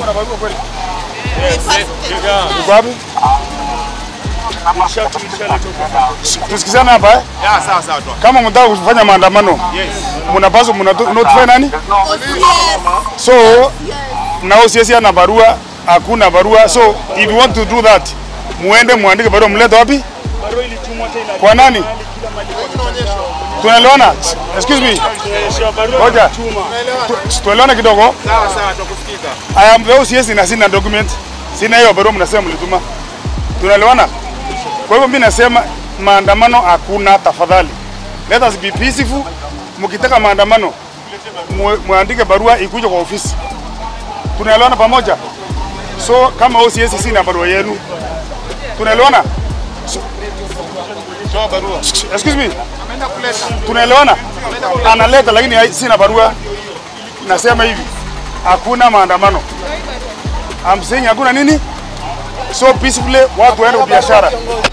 Uko kweli? Uko wapi? Tusikizane hapa eh? Yeah, sawa sawa tu. Kama mnataka kufanya maandamano, Yes. mnapaswa mna notify nani? So na OCS ana barua, hakuna barua. So if you want to do that, muende muandike barua, mlete wapi? Barua ilitumwa tena Kwa nani? Tunaelewana? Excuse me. Ngoja. Tuelewane kidogo. Sawa sawa tukusikiza. I am the OCS na sina document. Sina hiyo barua mnasema mlituma. Tunaelewana? Kwa hivyo mimi nasema maandamano hakuna, tafadhali. Let us be peaceful. Mkitaka maandamano muandike barua ikuje kwa ofisi. Tunaelewana pamoja? So kama OCS sina barua yenu. Tunaelewana? Toa barua. Excuse me. Tunaelewana? Analeta lakini sina barua. Nasema hivi. Hakuna maandamano. I'm saying hakuna nini? So peacefully watu waende biashara.